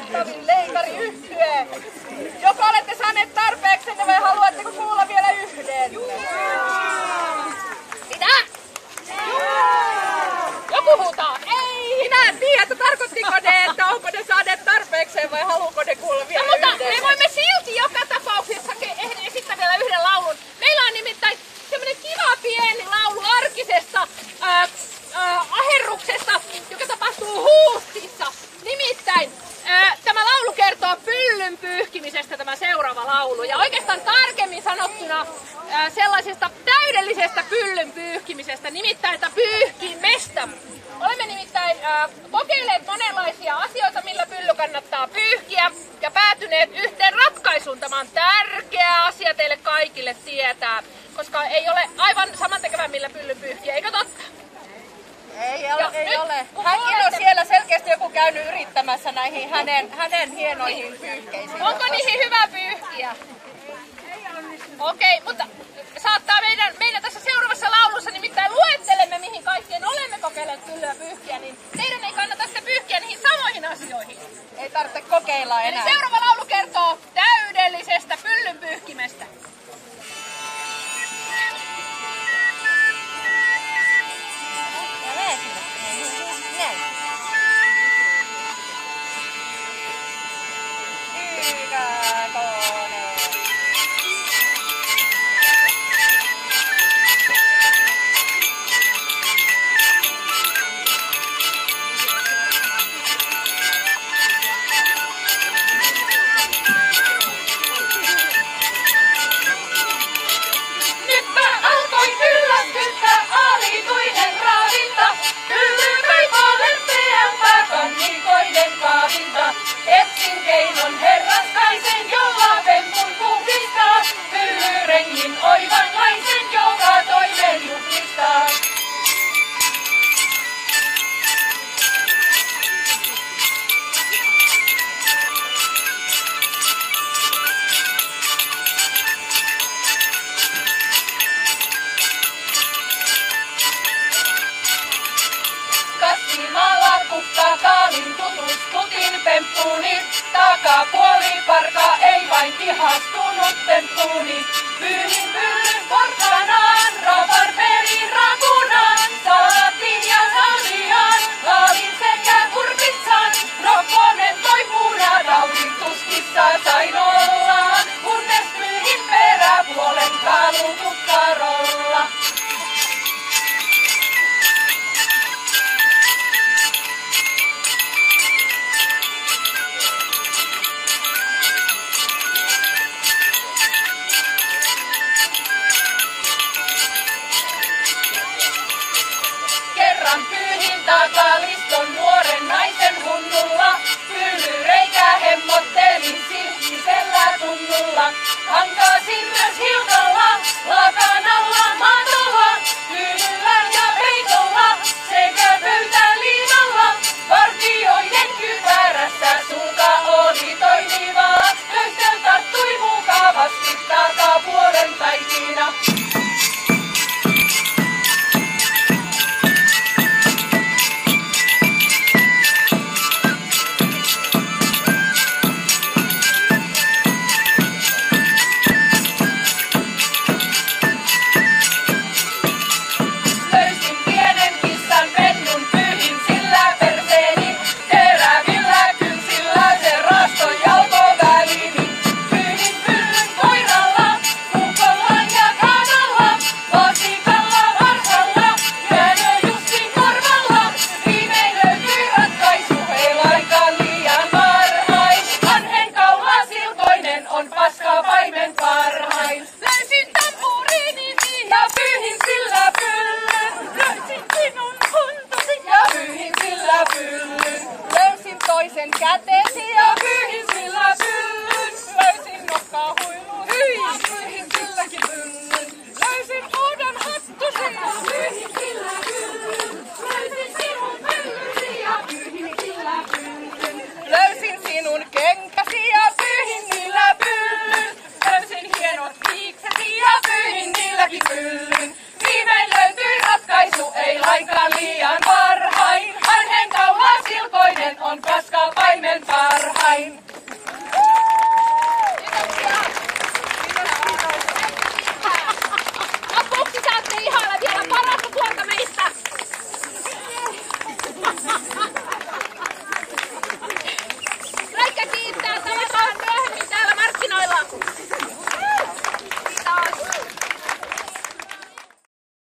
mahtavin leikari yhtye. Joko olette saaneet tarpeeksenne vai haluatteko kuulla vielä yhden? Mitä? Joku huutaa, ei! Minä en tiedä, että tarkoittiko ne, että onko ne saaneet tarpeekseen vai haluuko ne kuulla vielä no, mutta yhden? me voimme silti joka tapauksessa esittää vielä yhden laulun. Meillä on nimittäin semmonen kiva pieni laulu arkisesta ää, ää, aherruksesta, joka tapahtuu huustissa. Nimittäin kertoo pyllyn pyyhkimisestä tämä seuraava laulu. Ja oikeastaan tarkemmin sanottuna ää, sellaisesta täydellisestä pyllyn pyyhkimisestä, nimittäin että pyyhkimestä. Olemme nimittäin äh, kokeilleet monenlaisia asioita, millä pylly kannattaa pyyhkiä ja päätyneet yhteen ratkaisuun. Tämä on tärkeä asia teille kaikille tietää, koska ei ole aivan samantekevää millä pylly pyyhkiä, eikö totta? Ei ole, Ja ei nyt, ole. kun Hänkin on olette- siellä selkeästi joku käynyt yrittämässä näihin hänen, hänen hienoihin pyyhkeisiin. Onko niihin hyvä pyyhkiä? Okei, mutta saattaa meidän, meidän tässä seuraavassa laulussa nimittäin luettelemme, mihin kaikkeen olemme kokeilleet pyllyä pyyhkiä, niin teidän ei kannata sitten pyyhkiä niihin samoihin asioihin. Ei tarvitse kokeilla Eli enää. seuraava laulu Takapuoli parka ei vain ihastunut temppuuni. Pyyhin 反対 Nice. And got.